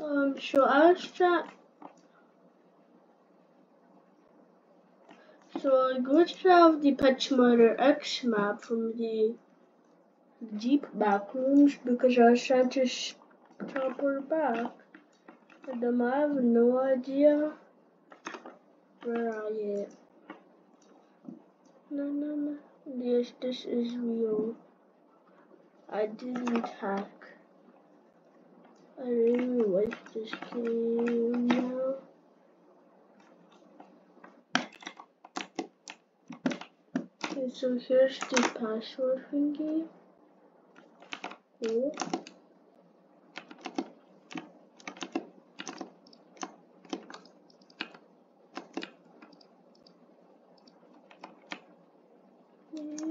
Um, so I was trying. So I glitched to have the Pet Simulator X map from the deep back rooms because I was trying to teleport back. And um, I have no idea where I am. No, no, no. Yes, this is real. I didn't hack. I really like this game now. Okay, so here's the password thingy. Cool. Mm -hmm.